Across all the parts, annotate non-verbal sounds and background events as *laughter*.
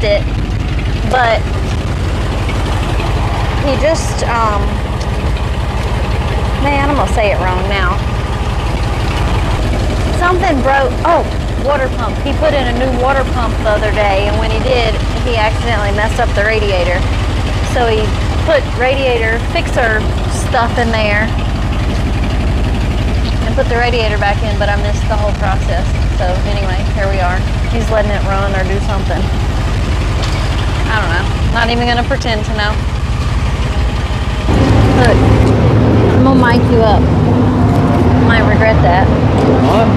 fixed it, but he just um man, I'm gonna say it wrong now. Something broke. Oh, water pump. He put in a new water pump the other day, and when he did, he accidentally messed up the radiator. So he put radiator fixer stuff in there and put the radiator back in, but I missed the whole process. So anyway, here we are. He's letting it run or do something. I don't know. Not even gonna pretend to know. Look, I'm gonna mic you up. Might regret that. What?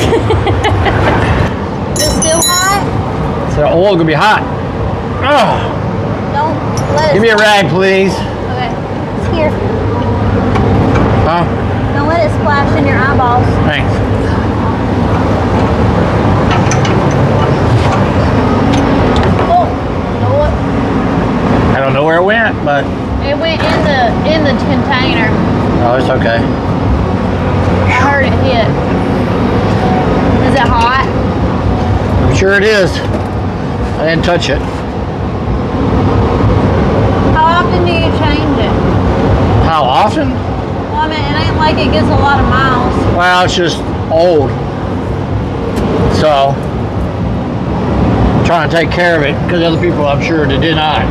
*laughs* Is it still hot? So oil gonna be hot. Oh, Don't let it. give me a rag, please. Okay. It's here. Huh? Don't let it splash in your eyeballs. Thanks. Oh, you know what? I don't know where it went, but It went in the in the container. oh, it's okay. I heard it hit. Is it hot? I'm it is. I didn't touch it. How often do you change it? How often? Well, I mean, it ain't like it gets a lot of miles. Well, it's just old. So, I'm trying to take care of it because other people, I'm sure, did not.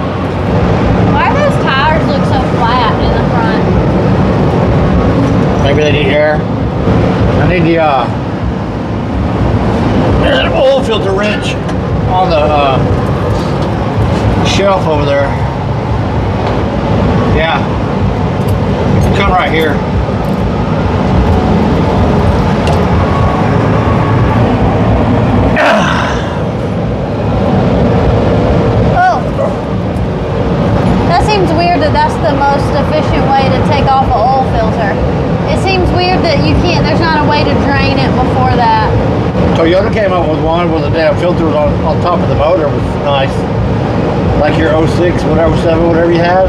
Why do those tires look so flat in the front? Maybe they need air. I need the uh, there's an oil filter wrench on the uh, shelf over there. Yeah, come right here. Oh. That seems weird that that's the most efficient way to take off an oil filter. It seems weird that you can't, there's not a way to drain it before that. Toyota came up with one with a damn filter was on, on top of the motor. It was nice. Like your 06, whatever, 7, whatever you had.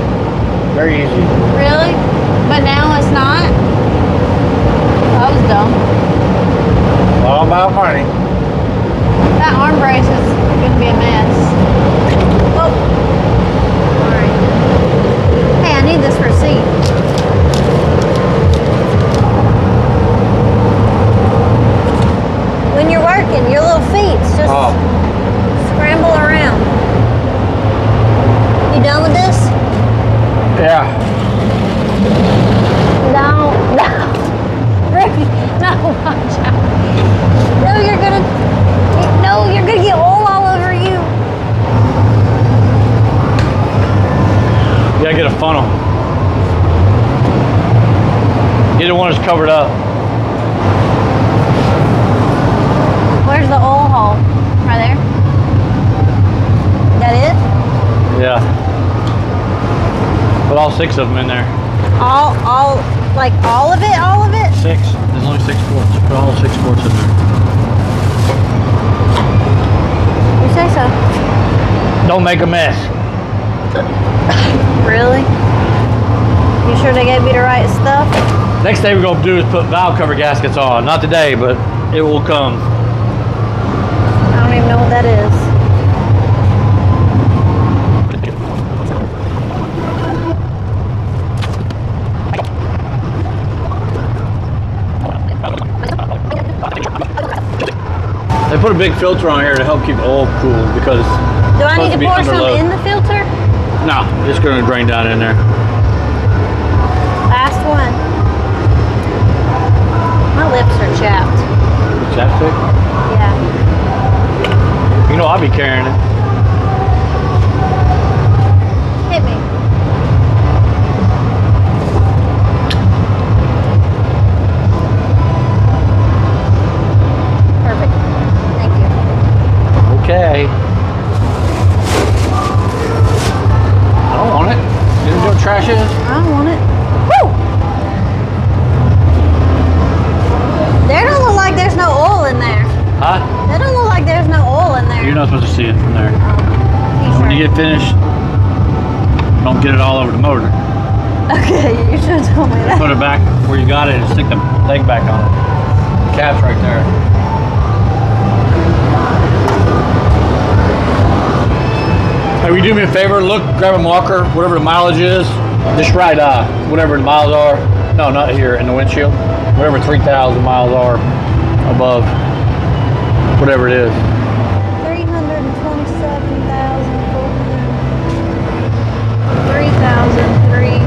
Very easy. Really? But now it's not? That was dumb. All about money. That arm brace is gonna be a mess. Oh. Alright. Hey, I need this receipt. Working, your little feet just Oh, scramble around. You done with this? yeah. No, no. *laughs* Ruby, no, watch out. No, you're gonna, no, you're gonna get oil all over you. You gotta get a funnel. Either one is covered up. Where's the oil hole? Right there? That it? Yeah. Put all six of them in there. All, all, like all of it, all of it? Six. There's only six quarts. Put all six quarts in there. You say so. Don't make a mess. *laughs* Really? You sure they gave me the right stuff? Next thing we're gonna do is put valve cover gaskets on. Not today, but it will come. I don't even know what that is. They put a big filter on here to help keep oil cool because Do I need to to pour some in the filter? no, it's gonna drain down in there. Last one. My lips are chapped. Chapstick? You know I'll be carrying it. Hey, you do me a favor? Look, grab a marker, whatever the mileage is. Just write uh, whatever the miles are. No, not here in the windshield. Whatever 3,000 miles are above whatever it is. Three hundred and twenty-seven thousand four hundred. Three thousand three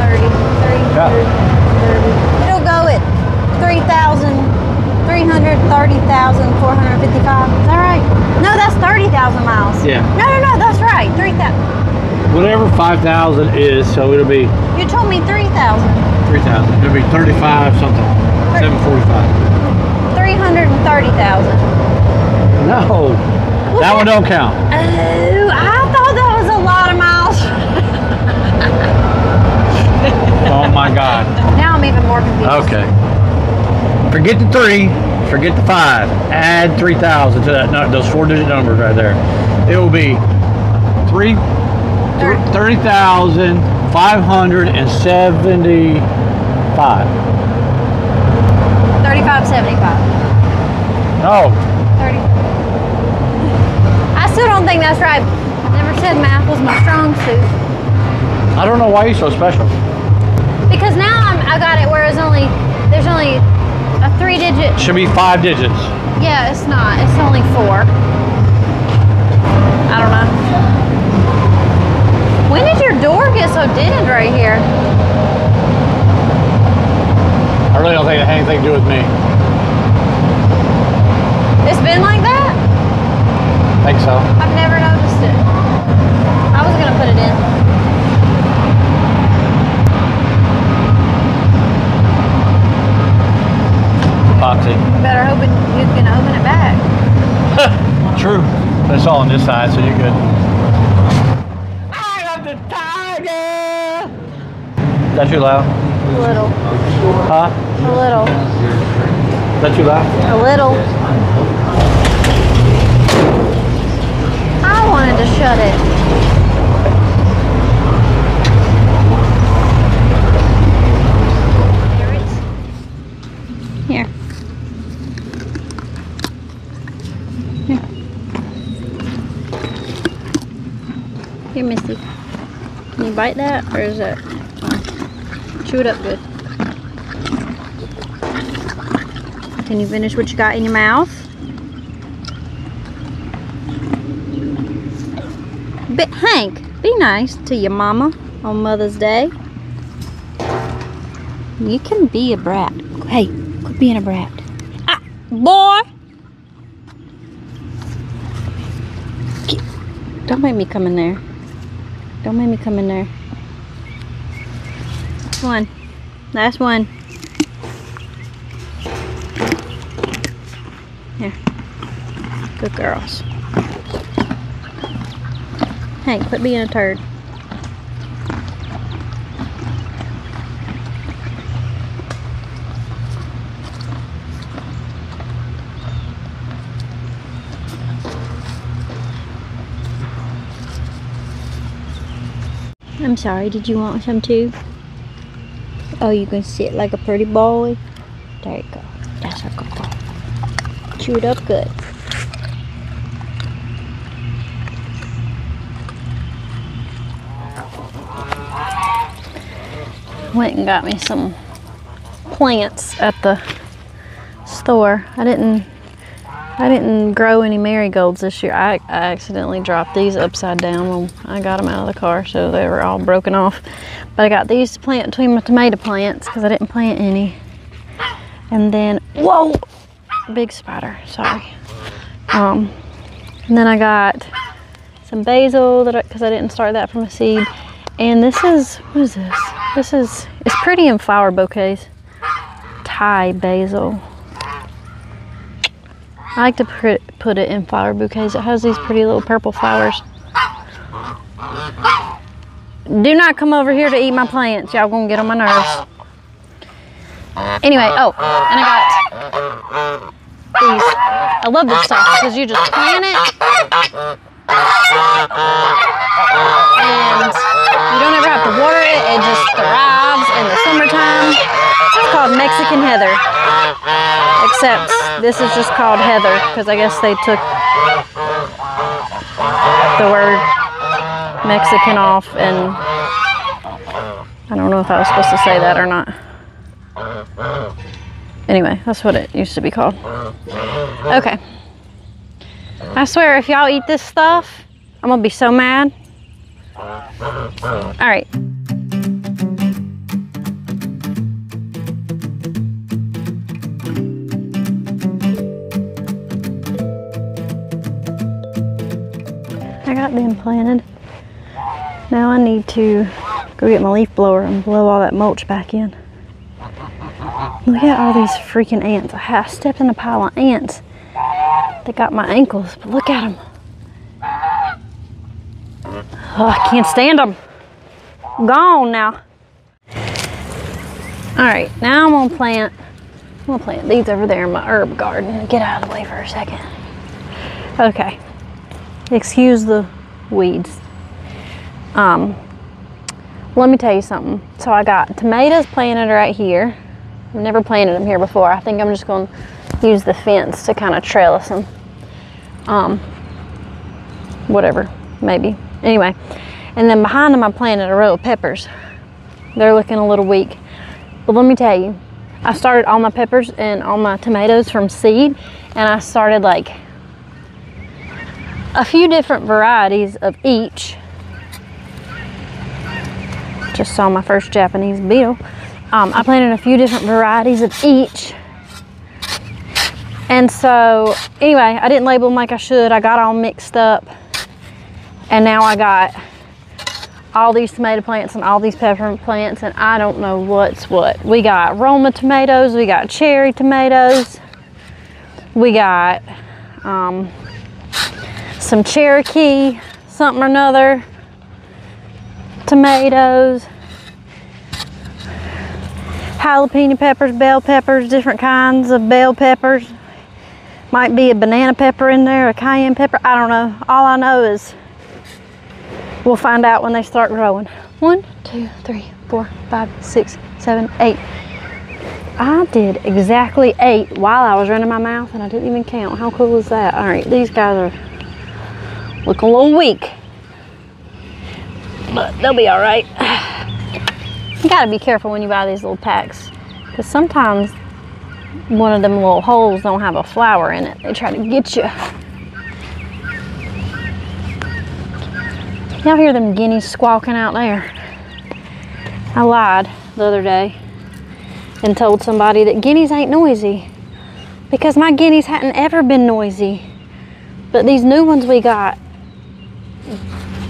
thirty. Three hundred thirty. It'll go at three thousand three hundred thirty thousand four hundred fifty-five. Is that right? No, that's thirty thousand miles. Yeah. No, no, no, that's right. Three thousand. Whatever 5,000 is, so it'll be You told me three thousand. 3,000. It'll be 35 something. 745. Three hundred and thirty thousand. No, that one don't count. Oh, I thought that was a lot of miles. *laughs* Oh my God. Now I'm even more confused. Okay. Forget the three, forget the five. Add 3,000 to that, no, those four digit numbers right there. It will be three, Thir- 30,575. Thirty-five seventy-five. No, 30. I still don't think that's right. Never said math was my strong suit. I don't know why you're so special. Because now I'm, I got it where it's only, there's only three digit. Should be five digits. Yeah, it's not. It's only four. I don't know. When did your door get so dented right here? I really don't think it had anything to do with me. It's been like that? think so. Hoping you can open it back. *laughs* True. But it's all on this side, so you're good. I love the tiger! Is that too loud? A little. Huh? A little. Is that too loud? A little. I wanted to shut it. Here. Here. Here, Missy. Can bite that, or is it? Chew it up good. Can you finish what you got in your mouth? But Hank, be nice to your mama on Mother's Day. You can be a brat. Hey, quit being a brat. Ah, boy! Don't make me come in there. Don't make me come in there. Last one. Last one. Here. Good girls. Hey, quit being a turd. I'm sorry, did you want some too? Oh, you can sit like a pretty boy? There you go. That's a good boy. Chew it up good. Went and got me some plants at the store. I didn't I didn't grow any marigolds this year. I, I accidentally dropped these upside down when I got them out of the car, so they were all broken off. But I got these to plant between my tomato plants because I didn't plant any. And then, whoa, big spider, sorry. Um, and then I got some basil that because I, didn't start that from a seed. And this is, what is this? This is, it's pretty in flower bouquets. Thai basil. I like to put, it in flower bouquets. It has these pretty little purple flowers. Do not come over here to eat my plants. Y'all gonna get on my nerves. Anyway, oh, and I got these. I love this stuff because you just plant it and you don't ever have to water it. It just thrives in the summertime. It's called Mexican heather. Except this is just called heather because I guess they took the word Mexican off, and I don't know if I was supposed to say that or not. Anyway, that's what it used to be called. Okay. I swear, if y'all eat this stuff, I'm gonna be so mad. All right. Got planted. Now I need to go get my leaf blower and blow all that mulch back in. Look at all these freaking ants. I stepped in a pile of ants that got my ankles, but look at them. Oh, I can't stand them. Gone now. All right, now I'm gonna plant. I'm gonna plant these over there in my herb garden. Get out of the way for a second. Okay. Excuse the weeds. Um, let me tell you something. So I got tomatoes planted right here. I've never planted them here before. I think I'm just going to use the fence to kind of trellis them. Um, whatever, maybe. Anyway, and then behind them I planted a row of peppers. They're looking a little weak. But let me tell you, I started all my peppers and all my tomatoes from seed, and I started like a few different varieties of each. Just saw my first Japanese beetle. Um, I planted a few different varieties of each. And so, anyway, I didn't label them like I should. I got all mixed up. And now I got all these tomato plants and all these pepper plants, and I don't know what's what. We got Roma tomatoes, we got cherry tomatoes, we got um, some Cherokee, something or another, tomatoes, jalapeno peppers, bell peppers, different kinds of bell peppers. Might be a banana pepper in there, a cayenne pepper, I don't know. All I know is we'll find out when they start growing. One, two, three, four, five, six, seven, eight. I did exactly eight while I was running my mouth and I didn't even count. How cool is that? All right, these guys are looking a little weak, but they'll be all right. You gotta be careful when you buy these little packs because sometimes one of them little holes don't have a flower in it. They try to get you. Y'all hear them guineas squawking out there? I lied the other day and told somebody that guineas ain't noisy because my guineas hadn't ever been noisy. But these new ones we got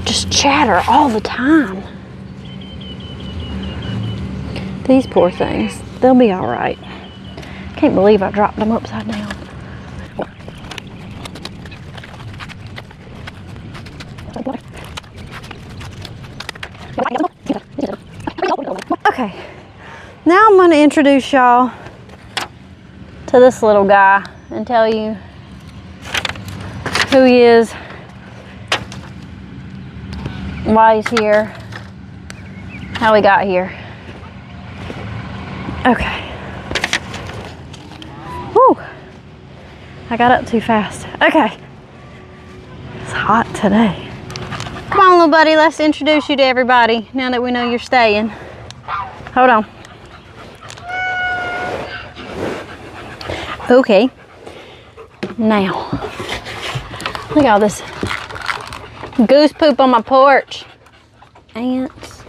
just chatter all the time. These poor things, they'll be all right. Can't believe I dropped them upside down. Okay, now I'm going to introduce y'all to this little guy and tell you who he is, why he's here, how he got here. Okay. Whew. I got up too fast. Okay. It's hot today. Come on, little buddy, let's introduce you to everybody now that we know you're staying. Hold on. Okay. Now, look at all this goose poop on my porch. Ants.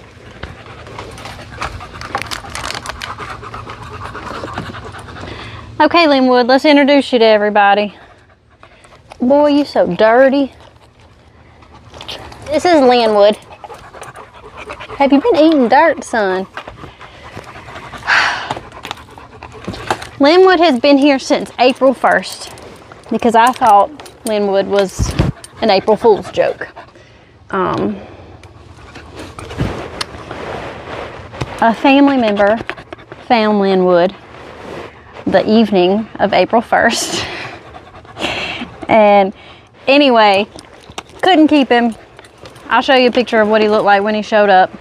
Okay, Linwood, let's introduce you to everybody. Boy, you so dirty. This is Linwood. Have you been eating dirt, son? *sighs* Linwood has been here since April 1st because I thought Linwood was an April Fool's joke. Um, a family member found Linwood the evening of April 1st. and anyway, couldn't keep him. I'll show you a picture of what he looked like when he showed up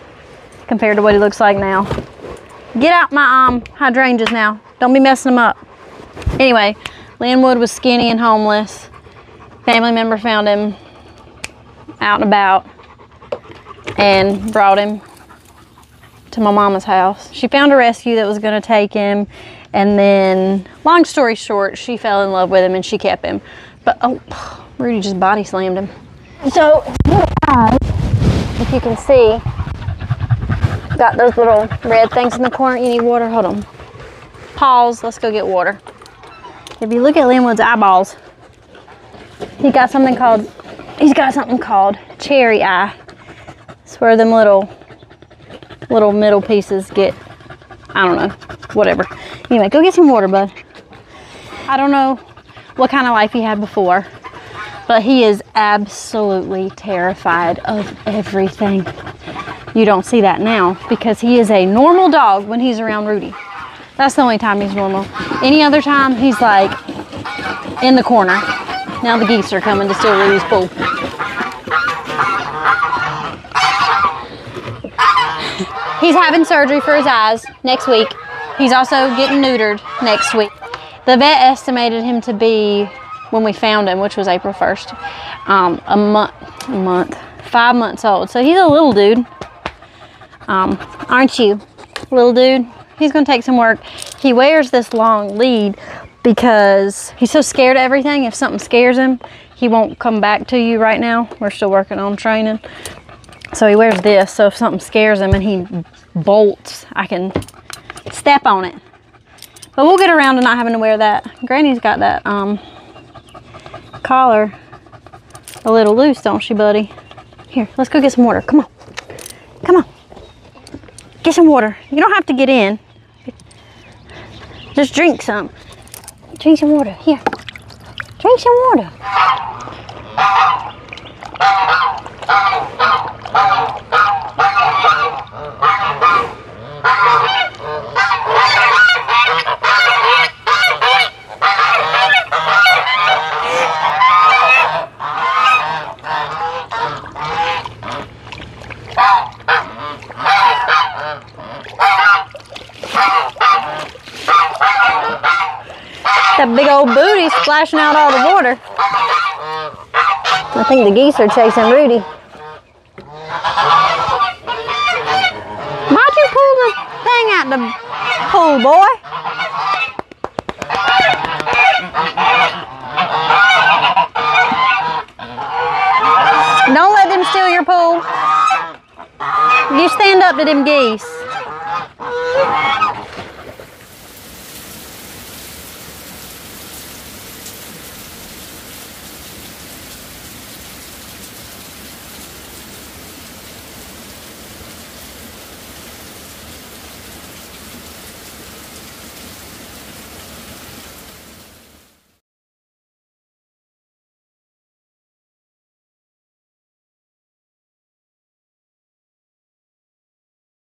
compared to what he looks like now. Get out my um, hydrangeas now. Don't be messing them up. Anyway, Linwood was skinny and homeless. Family member found him out and about and brought him to my mama's house. She found a rescue that was going to take him, and then, long story short, she fell in love with him and she kept him. But oh, *sighs* Rudy just body slammed him. So, if you can see, got those little red things in the corner. You need water. Hold on. Pause. Let's go get water. If you look at Linwood's eyeballs, he got something called. He's got something called cherry eye. It's where them little little middle pieces get. I don't know. Whatever. Anyway, go get some water, bud. I don't know what kind of life he had before, but he is absolutely terrified of everything. You don't see that now because he is a normal dog when he's around Rudy. That's the only time he's normal. Any other time, he's like in the corner. Now the geese are coming to Rudy's pool. *laughs* He's having surgery for his eyes next week. He's also getting neutered next week. The vet estimated him to be, when we found him, which was April 1st, um, a month, a month, five months old. So he's a little dude. Um, aren't you, little dude? He's gonna take some work. He wears this long lead because he's so scared of everything. If something scares him, he won't come back to you right now. We're still working on training. So he wears this, so if something scares him and he bolts, I can step on it. But we'll get around to not having to wear that. Granny's got that um, collar a little loose, don't she, buddy? Here, let's go get some water. Come on. Come on. Get some water. You don't have to get in. Just drink some. Drink some water. Here. Drink some water. Big old booty splashing out all the water. I think the geese are chasing Rudy. Why'd you pull the thing out the pool, boy? Don't let them steal your pool. You stand up to them geese.